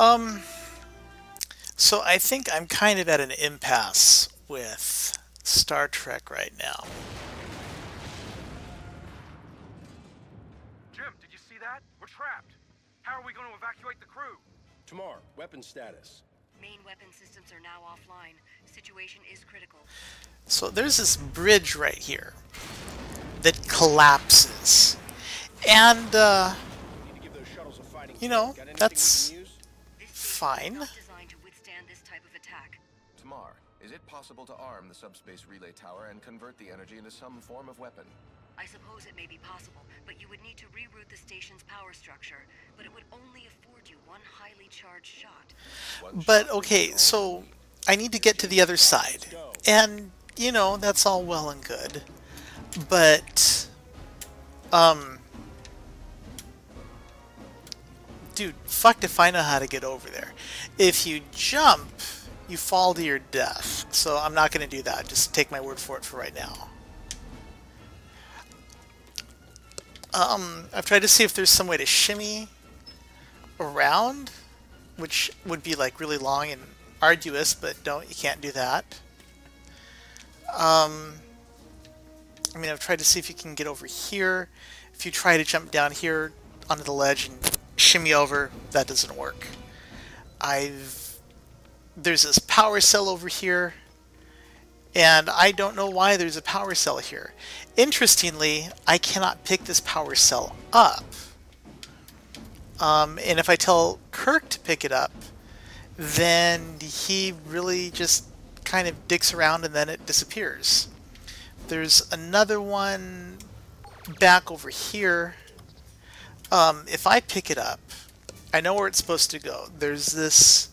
Um, so I think I'm kind of at an impasse with Star Trek right now. Jim, did you see that? We're trapped. How are we going to evacuate the crew? Tamar, weapon status. Main weapon systems are now offline. Situation is critical. So there's this bridge right here that collapses. And, uh, Need to give those shuttles a fighting You know, Got anything we that's- can use? This Fine. is designed to withstand this type of attack. Tamar, is it possible to arm the subspace relay tower and convert the energy into some form of weapon? I suppose it may be possible, but you would need to reroute the station's power structure. But it would only afford you one highly charged shot. One but okay, so I need to get to the other side. And, you know, that's all well and good. But, um, dude, fucked if I know how to get over there. If you jump, you fall to your death. So I'm not going to do that. Just take my word for it for right now. Um, I've tried to see if there's some way to shimmy around, which would be like really long and arduous, but don't you can't do that. Um, I mean, I've tried to see if you can get over here. If you try to jump down here onto the ledge and shimmy over, that doesn't work. I've there's this power cell over here, and I don't know why there's a power cell here. Interestingly, I cannot pick this power cell up. Um, and if I tell Kirk to pick it up, then he really just kind of dicks around and then it disappears. There's another one back over here. Um, if I pick it up, I know where it's supposed to go. There's this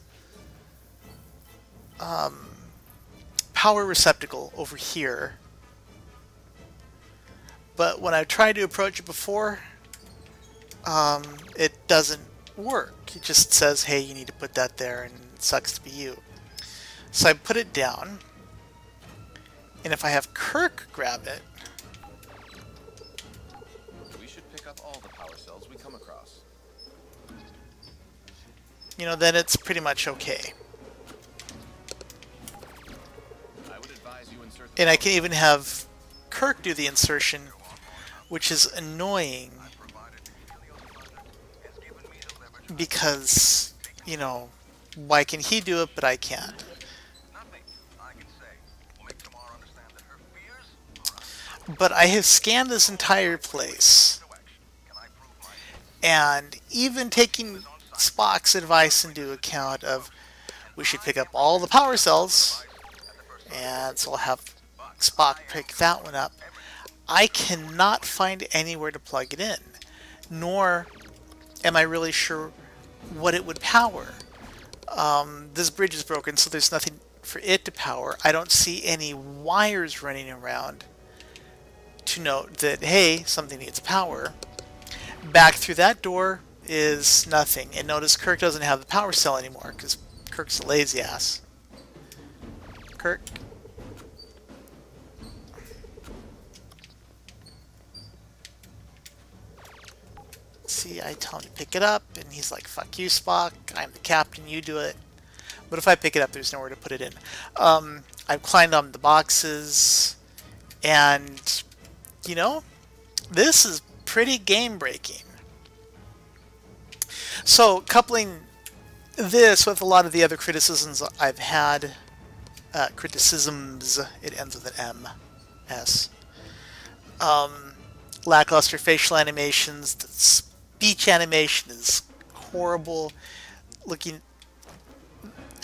um, power receptacle over here. But when I tried to approach it before, um, it doesn't work. It just says, hey, you need to put that there, and it sucks to be you. So I put it down, and if I have Kirk grab it, all the power cells we come across. you know, then it's pretty much okay. I would advise you insert the And I can even have Kirk do the insertion, which is annoying because, you know, why can he do it but I can't? But I have scanned this entire place, and even taking Spock's advice into account of we should pick up all the power cells, and so I'll have Spock pick that one up. I cannot find anywhere to plug it in, nor am I really sure what it would power. Um, this bridge is broken, so there's nothing for it to power. I don't see any wires running around to note that, hey, something needs power. Back through that door is nothing. And notice Kirk doesn't have the power cell anymore, because Kirk's a lazy ass. Kirk? See, I tell him to pick it up, and he's like, fuck you, Spock. I'm the captain, you do it. But if I pick it up, there's nowhere to put it in. Um, I've climbed on the boxes, and, you know, this is pretty game-breaking. So, coupling this with a lot of the other criticisms I've had, uh, criticisms, it ends with an M, S. Um, lackluster facial animations, the speech animation is horrible. Looking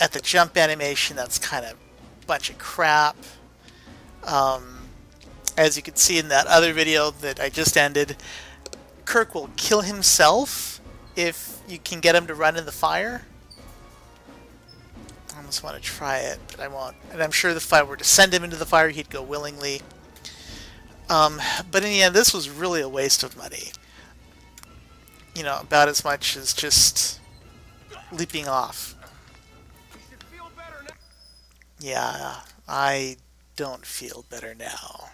at the jump animation, that's kind of a bunch of crap. Um, as you can see in that other video that I just ended, Kirk will kill himself if you can get him to run in the fire. I almost want to try it, but I won't. And I'm sure if I were to send him into the fire, he'd go willingly. Um, but in the end, this was really a waste of money. You know, about as much as just leaping off. Yeah, I don't feel better now.